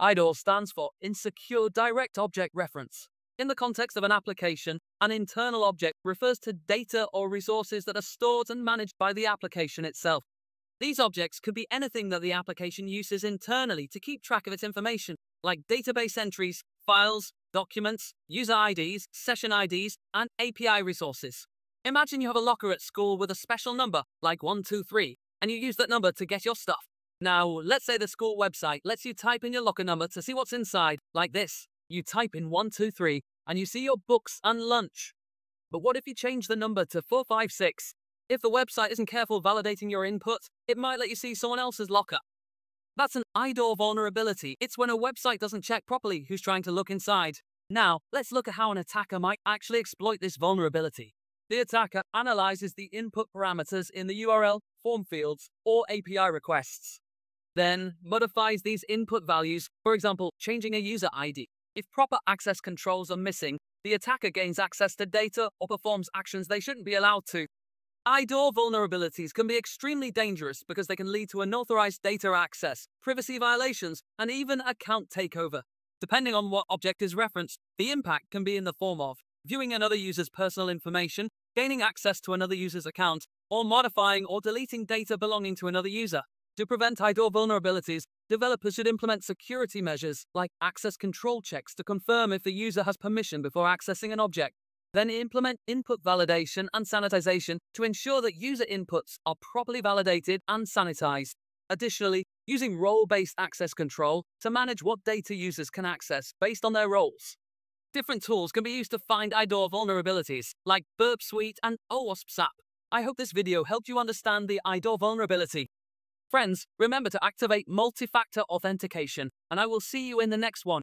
IDOR stands for Insecure Direct Object Reference. In the context of an application, an internal object refers to data or resources that are stored and managed by the application itself. These objects could be anything that the application uses internally to keep track of its information, like database entries, files, documents, user IDs, session IDs, and API resources. Imagine you have a locker at school with a special number, like 123, and you use that number to get your stuff. Now, let's say the school website lets you type in your locker number to see what's inside, like this. You type in 123, and you see your books and lunch. But what if you change the number to 456? If the website isn't careful validating your input, it might let you see someone else's locker. That's an IDOR vulnerability. It's when a website doesn't check properly who's trying to look inside. Now, let's look at how an attacker might actually exploit this vulnerability. The attacker analyzes the input parameters in the URL, form fields, or API requests then modifies these input values, for example, changing a user ID. If proper access controls are missing, the attacker gains access to data or performs actions they shouldn't be allowed to. IDOR vulnerabilities can be extremely dangerous because they can lead to unauthorized data access, privacy violations, and even account takeover. Depending on what object is referenced, the impact can be in the form of viewing another user's personal information, gaining access to another user's account, or modifying or deleting data belonging to another user. To prevent IDOR vulnerabilities, developers should implement security measures like access control checks to confirm if the user has permission before accessing an object. Then implement input validation and sanitization to ensure that user inputs are properly validated and sanitized. Additionally, using role-based access control to manage what data users can access based on their roles. Different tools can be used to find IDOR vulnerabilities, like Burp Suite and OWASP ZAP. I hope this video helped you understand the IDOR vulnerability Friends, remember to activate multi-factor authentication, and I will see you in the next one.